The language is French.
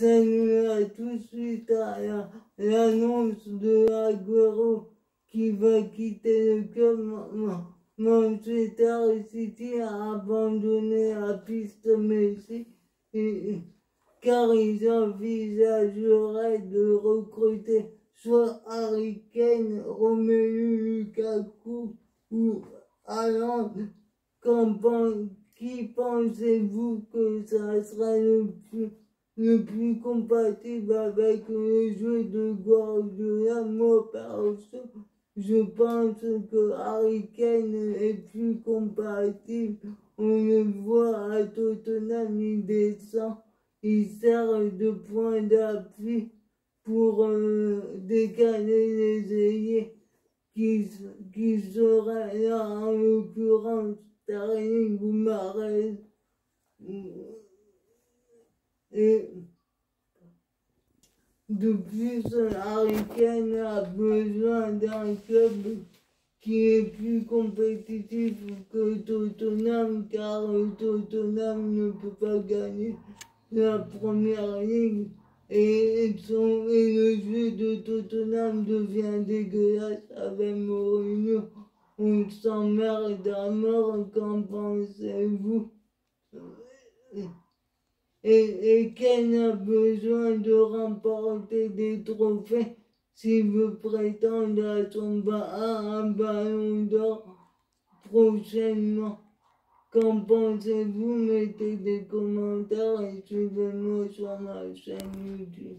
Salut à tout de suite à la- l'annonce de Agüero qui va quitter le club. Man- Manchester City a abandonné la piste Messi car ils envisageraient de recruter soit Harry Kane, Romelu Lukaku ou pen- Qui pensez-vous que ça serait le plus le plus compatible avec le jeu de Guardiola, moi perso, je pense que Harry Kane est plus compatible. On le voit à Tottenham, il descend, il sert de point d'appui pour euh, décaler les ailiers qui, seraient là, en l'occurrence Sterling ou Mahrez. Et de plus, Harry Kane a besoin d'un club qui est plus compétitif que Tottenham, car Tottenham ne peut pas gagner la première ligue. Et, son- le jeu de Tottenham devient dégueulasse avec Mourinho. On s'emmerde à mort, qu'en pensez-vous? Et, Ken a besoin de remporter des trophées s'il veut prétendre à, son à un ballon d'or prochainement. Qu'en pensez-vous? Mettez des commentaires et suivez-moi sur ma chaîne YouTube.